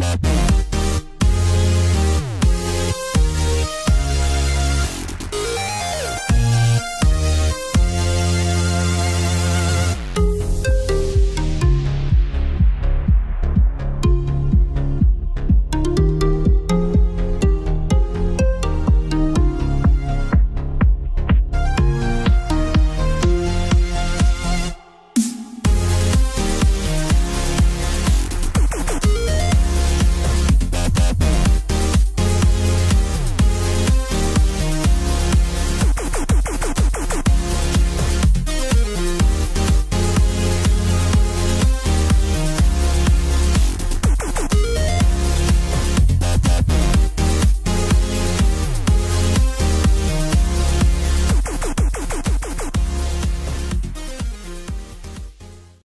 Bye.